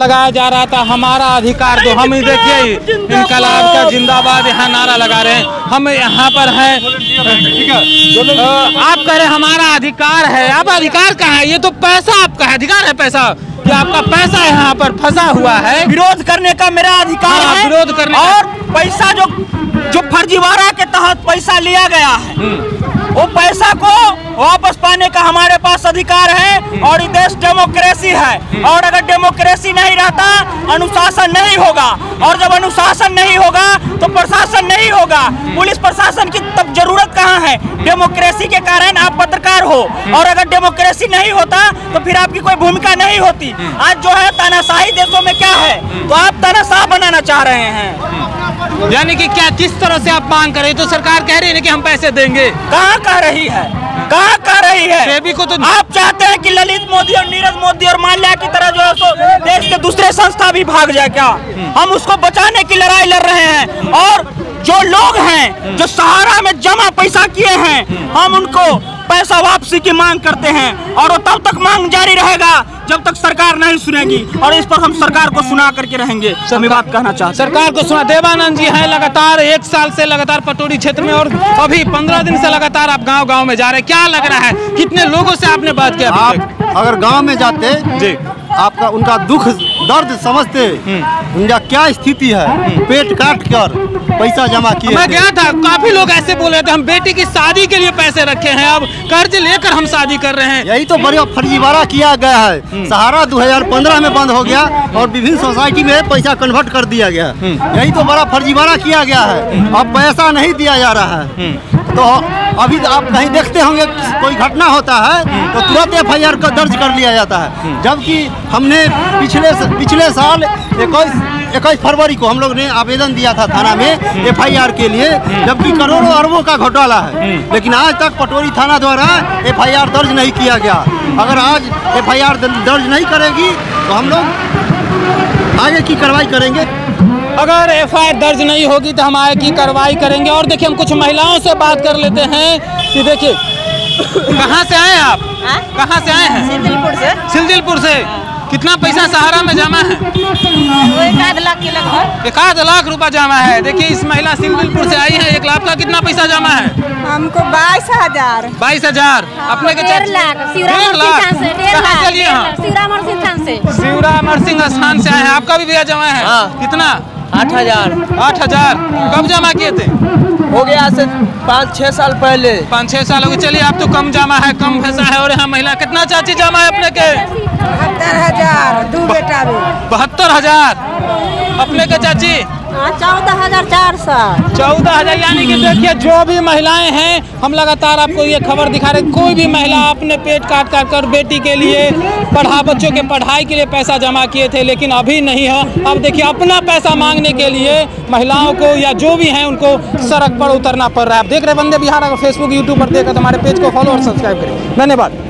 लगाया जा रहा था। हमारा अधिकार दो हम ही देखिए इनकलाब का जिंदाबाद यहाँ नारा लगा रहे हैं। हम यहाँ पर हैं। आप कह रहे हमारा अधिकार है। आप अधिकार कहाँ है? ये तो पैसा आपका है अधिकार है पैसा। ये आपका पैसा यहाँ पर फंसा हुआ है। विरोध करने का मेरा अधिकार हाँ, है विरोध करने और पैसा जो जो तहत पैसा लिया गया है। वो पैसा को वापस पाने का हमारे पास अधिकार है और देश डेमोक्रेसी है। और अगर डेमोक्रेसी नहीं रहता, अनुशासन नहीं होगा। और जब अनुशासन नहीं होगा तो प्रशासन नहीं होगा। पुलिस प्रशासन की तब ज़रूरत कहाँ है? डेमोक्रेसी के कारण आप पत्रकार हो। और अगर डेमोक्रेसी नहीं होता तो फिर आपकी कोई भूमिका नहीं होती। आज जो है तानाशाही देशों में क्या है? तो आप तानाशाह बनाना चाह रहे हैं। यानी कि क्या किस तरह से आप मांग कर रहे हैं? तो सरकार कह रही है कि हम पैसे देंगे। कहाँ कह रही है? कहाँ कह रही है? सेबी को तो आप चाहते हैं कि ललित मोदी और नीरज मोदी और माल्या की तरह जो है सो देश के दूसरे संस्था भी भाग जाए क्या? हम उसको बचाने की लड़ाई लड़ रहे हैं। और हैं जो सहारा में जमा पैसा किए हैं हम उनको पैसा वापसी की मांग करते हैं और वो तब तक मांग जारी रहेगा जब तक सरकार नहीं सुनेगी और इस पर हम सरकार को सुना करके रहेंगे। हम ये बात कहना चाहते हैं। सरकार को सुना। देवानंद जी हैं लगातार एक साल से लगातार पटोरी क्षेत्र में और अभी पंद्रह दिन से लगातार आप गाँव गाँव में जा रहे हैं। क्या लग रहा है? कितने लोगों से आपने बात किया आप अगर गाँव में जाते जी। आपका उनका दुख दर्द समझते उनका क्या स्थिति है? पेट काट कर पैसा जमा किए मैं गया था काफ़ी लोग ऐसे बोल रहे थे हम बेटी की शादी के लिए पैसे रखे हैं अब कर्ज लेकर हम शादी कर रहे हैं। यही तो बड़ा फर्जीवाड़ा किया गया है। सहारा 2015 में बंद हो गया और विभिन्न सोसाइटी में पैसा कन्वर्ट कर दिया गया। यही तो बड़ा फर्जीवाड़ा किया गया है। अब पैसा नहीं दिया जा रहा है। तो अभी तो आप कहीं देखते होंगे कोई घटना होता है तो तुरंत एफ़ आई आर का दर्ज कर लिया जाता है। जबकि हमने पिछले पिछले साल इक्कीस इक्कीस फरवरी को हम लोग ने आवेदन दिया था थाना में एफआईआर के लिए, जबकि करोड़ों अरबों का घोटाला है। लेकिन आज तक पटोरी थाना द्वारा एफआईआर दर्ज नहीं किया गया। अगर आज एफआईआर दर्ज नहीं करेगी तो हम लोग आगे की कार्रवाई करेंगे। अगर एफ़ दर्ज नहीं होगी तो हम आए की कार्रवाई करेंगे। और देखिए हम कुछ महिलाओं से बात कर लेते हैं। कि देखिए कहाँ से आए आप? हाँ? कहाँ से आए हैं? सिंदलपुर से। सिलदिलपुर से। कितना पैसा सहारा में जमा है? एक आध लाख के लगभग। एक लाख रुपया जमा है। देखिए इस महिला सिलदिलपुर से आई है। एक लाख का कितना पैसा जमा है? हमको बाईस हज़ार। बाईस हज़ार। अपने के डेढ़ लाख। डेढ़ लाख? सिंह से डेढ़ कहाँ से लिए डेढ़ हाँ? लाख, शिवराम सिंह खान से। शिवरा अमर सिंह स्थान से आए हैं। आपका भी भैया जमा है? हाँ। कितना? आठ हज़ार। आठ हज़ार। कब जमा किए थे? हो गया आज से पाँच छः साल पहले। पाँच छह साल हो गए। चलिए आप तो कम जमा है कम पैसा है। और यहाँ महिला कितना चाची जमा है अपने के? बहत्तर हज़ार। दू बेटा भी। बहत्तर हज़ार। अपने के चाची? चौदह हज़ार चार सौ। चौदह हज़ार यानी कि देखिए जो भी महिलाएँ हैं हम लगातार आपको ये खबर दिखा रहे हैं। कोई भी महिला अपने पेट काट काट कर बेटी के लिए पढ़ा बच्चों के पढ़ाई के लिए पैसा जमा किए थे लेकिन अभी नहीं है। अब देखिए अपना पैसा मांगने के लिए महिलाओं को या जो भी हैं उनको सड़क पर उतरना पड़ रहा है। आप देख रहे हैं वंदे बिहार अगर फेसबुक यूट्यूब पर देखा तो हमारे पेज को फॉलो और सब्सक्राइब करें। धन्यवाद।